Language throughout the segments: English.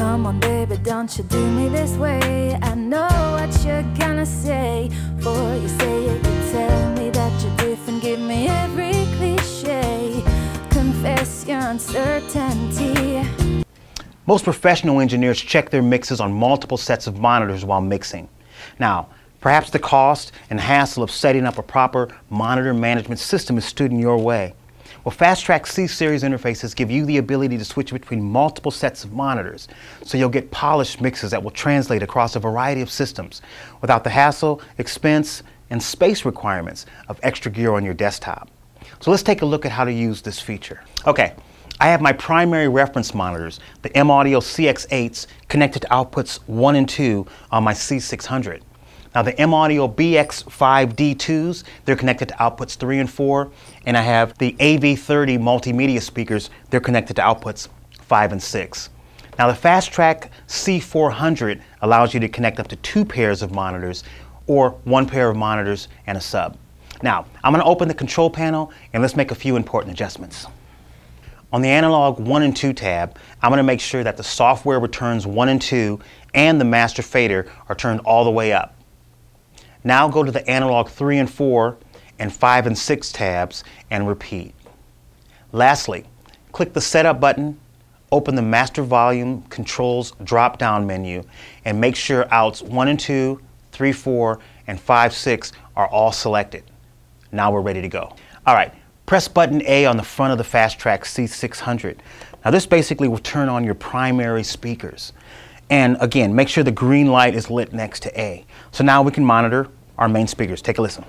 Come on, baby, don't you do me this way. I know what you're gonna say. For you say it, you tell me that you're different. Give me every cliche. Confess your uncertainty. Most professional engineers check their mixes on multiple sets of monitors while mixing. Now, perhaps the cost and hassle of setting up a proper monitor management system is stood in your way. Well, Fast Track C-Series interfaces give you the ability to switch between multiple sets of monitors, so you'll get polished mixes that will translate across a variety of systems without the hassle, expense, and space requirements of extra gear on your desktop. So let's take a look at how to use this feature. Okay, I have my primary reference monitors, the M-Audio CX8s, connected to outputs 1 and 2 on my C600. Now the M-Audio BX5D2s, they're connected to outputs 3 and 4, and I have the AV30 multimedia speakers, they're connected to outputs 5 and 6. Now the Fast Track C400 allows you to connect up to two pairs of monitors or one pair of monitors and a sub. Now, I'm going to open the control panel and let's make a few important adjustments. On the analog 1 and 2 tab, I'm going to make sure that the software returns 1 and 2 and the master fader are turned all the way up. Now go to the analog 3 and 4 and 5 and 6 tabs and repeat. Lastly, click the setup button, open the master volume controls drop down menu and make sure outs 1 and 2, 3, 4 and 5, 6 are all selected. Now we're ready to go. All right, press button A on the front of the Fast Track C600. Now this basically will turn on your primary speakers. And again, make sure the green light is lit next to A. So now we can monitor our main speakers. Take a listen.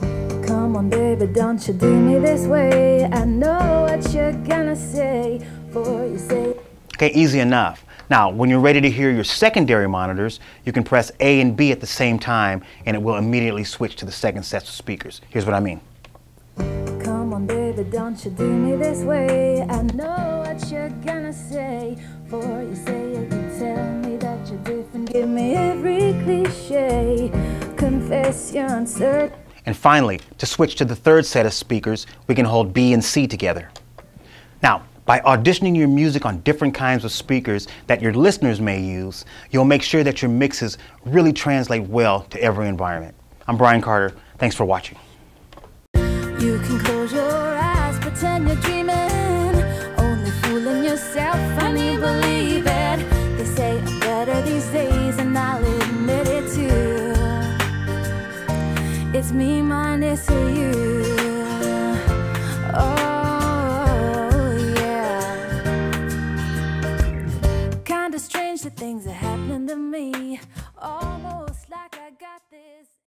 Come on, baby, don't you do me this way. I know what you're gonna say. For you say. Okay, easy enough. Now, when you're ready to hear your secondary monitors, you can press A and B at the same time and it will immediately switch to the second set of speakers. Here's what I mean. Come on, baby, don't you do me this way. I know what you're gonna say. For you say And finally, to switch to the third set of speakers, we can hold B and C together. Now, by auditioning your music on different kinds of speakers that your listeners may use, you'll make sure that your mixes really translate well to every environment. I'm Brian Carter. Thanks for watching. it's me it's you. Oh, yeah. Kinda strange the things are happening to me. Almost like I got this.